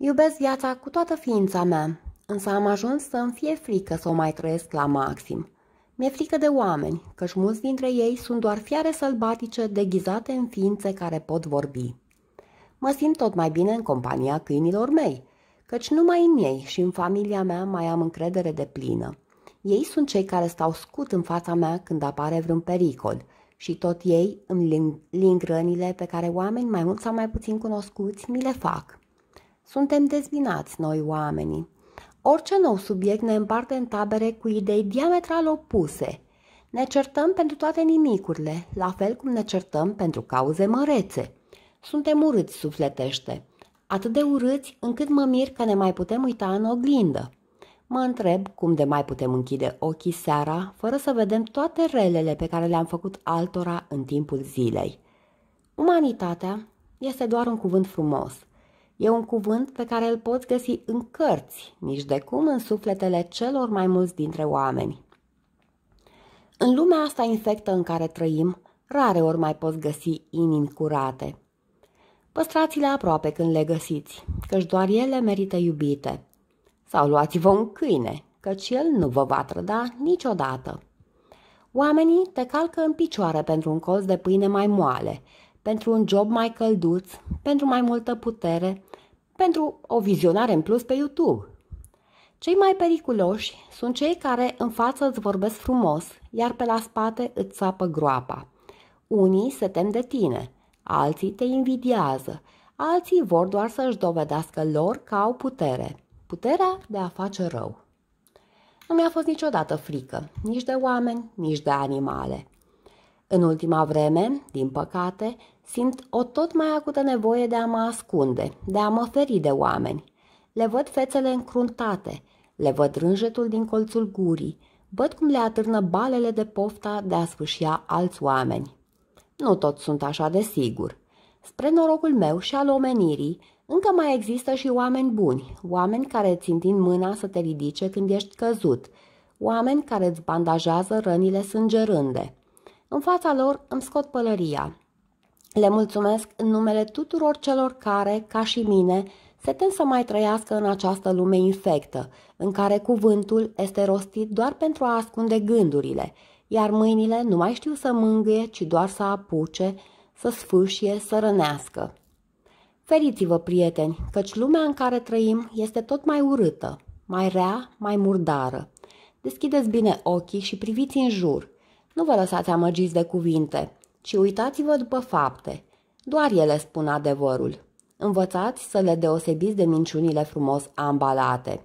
Iubesc viața cu toată ființa mea, însă am ajuns să îmi fie frică să o mai trăiesc la maxim. Mi-e frică de oameni, căci mulți dintre ei sunt doar fiare sălbatice deghizate în ființe care pot vorbi. Mă simt tot mai bine în compania câinilor mei, căci numai în ei și în familia mea mai am încredere de plină. Ei sunt cei care stau scut în fața mea când apare vreun pericol și tot ei îmi ling, ling rănile pe care oameni mai mult sau mai puțin cunoscuți mi le fac. Suntem dezbinați noi oamenii. Orice nou subiect ne împarte în tabere cu idei diametral opuse. Ne certăm pentru toate nimicurile, la fel cum ne certăm pentru cauze mărețe. Suntem urâți sufletește, atât de urâți încât mă mir că ne mai putem uita în oglindă. Mă întreb cum de mai putem închide ochii seara fără să vedem toate relele pe care le-am făcut altora în timpul zilei. Umanitatea este doar un cuvânt frumos. E un cuvânt pe care îl poți găsi în cărți, nici de cum în sufletele celor mai mulți dintre oameni. În lumea asta infectă în care trăim, rare ori mai poți găsi inimi curate. Păstrați-le aproape când le găsiți, căci doar ele merită iubite. Sau luați-vă un câine, căci el nu vă va trăda niciodată. Oamenii te calcă în picioare pentru un colț de pâine mai moale, pentru un job mai călduț, pentru mai multă putere, pentru o vizionare în plus pe YouTube. Cei mai periculoși sunt cei care în față îți vorbesc frumos, iar pe la spate îți sapă groapa. Unii se tem de tine, alții te invidiază, alții vor doar să-și dovedească lor că au putere, puterea de a face rău. Nu mi-a fost niciodată frică, nici de oameni, nici de animale. În ultima vreme, din păcate, simt o tot mai acută nevoie de a mă ascunde, de a mă feri de oameni. Le văd fețele încruntate, le văd rânjetul din colțul gurii, văd cum le atârnă balele de pofta de a sfâșia alți oameni. Nu toți sunt așa de sigur. Spre norocul meu și al omenirii, încă mai există și oameni buni, oameni care îți întind mâna să te ridice când ești căzut, oameni care îți bandajează rănile sângerânde. În fața lor îmi scot pălăria. Le mulțumesc în numele tuturor celor care, ca și mine, se tem să mai trăiască în această lume infectă, în care cuvântul este rostit doar pentru a ascunde gândurile, iar mâinile nu mai știu să mângâie, ci doar să apuce, să sfâșie, să rănească. Feriți-vă, prieteni, căci lumea în care trăim este tot mai urâtă, mai rea, mai murdară. Deschideți bine ochii și priviți în jur. Nu vă lăsați amăgiți de cuvinte, ci uitați-vă după fapte. Doar ele spun adevărul. Învățați să le deosebiți de minciunile frumos ambalate.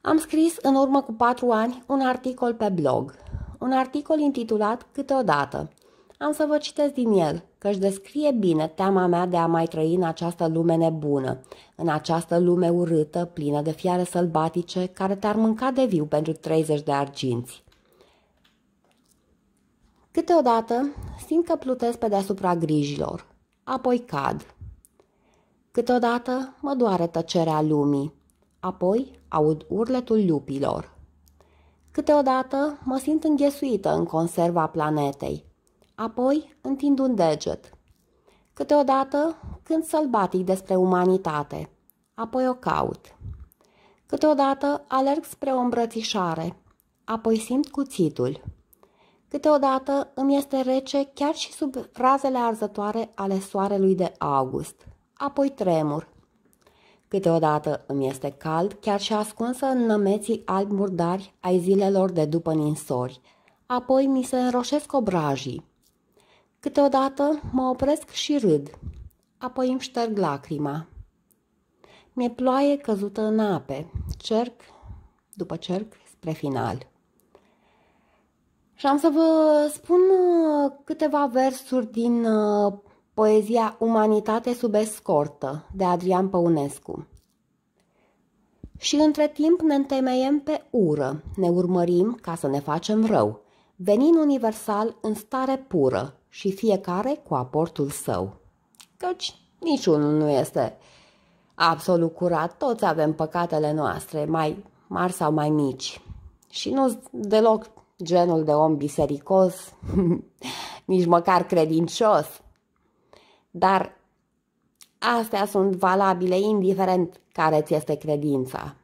Am scris în urmă cu patru ani un articol pe blog, un articol intitulat Câteodată. Am să vă citesc din el, își descrie bine teama mea de a mai trăi în această lume nebună, în această lume urâtă, plină de fiare sălbatice, care te-ar mânca de viu pentru 30 de arginți. Câteodată simt că plutesc pe deasupra grijilor, apoi cad. Câteodată mă doare tăcerea lumii, apoi aud urletul lupilor. Câteodată mă simt înghesuită în conserva planetei, apoi întind un deget. Câteodată când sălbatic despre umanitate, apoi o caut. Câteodată alerg spre o îmbrățișare, apoi simt cuțitul. Câteodată îmi este rece chiar și sub razele arzătoare ale soarelui de august, apoi tremur. Câteodată îmi este cald, chiar și ascunsă în nămeții albi murdari ai zilelor de după ninsori, apoi mi se înroșesc obrajii. Câteodată mă opresc și râd, apoi îmi șterg lacrima. Mi-e ploaie căzută în ape, cerc după cerc spre final. Și am să vă spun uh, câteva versuri din uh, poezia Umanitate sub escortă de Adrian Păunescu. Și între timp ne întemeiem pe ură, ne urmărim ca să ne facem rău, venind universal în stare pură și fiecare cu aportul său. Căci niciunul nu este absolut curat, toți avem păcatele noastre, mai mari sau mai mici. Și nu deloc genul de om bisericos, nici măcar credincios. Dar astea sunt valabile indiferent care ți este credința.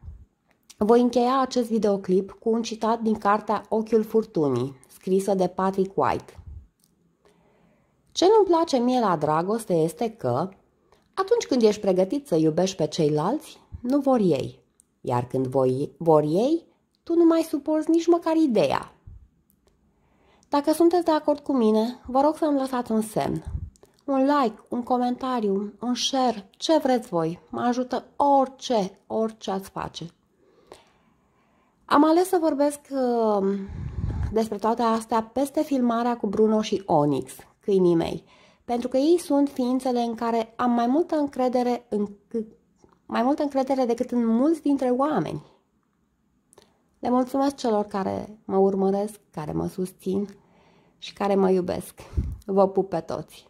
Voi încheia acest videoclip cu un citat din cartea Ochiul Furtunii, scrisă de Patrick White. Ce nu-mi place mie la dragoste este că, atunci când ești pregătit să iubești pe ceilalți, nu vor ei. Iar când voi, vor ei, tu nu mai suporți nici măcar ideea. Dacă sunteți de acord cu mine, vă rog să-mi lăsați un semn. Un like, un comentariu, un share, ce vreți voi. Mă ajută orice, orice ați face. Am ales să vorbesc uh, despre toate astea peste filmarea cu Bruno și Onyx, câinii mei, pentru că ei sunt ființele în care am mai multă încredere, în, mai multă încredere decât în mulți dintre oameni. Le mulțumesc celor care mă urmăresc, care mă susțin și care mă iubesc. Vă pup pe toți!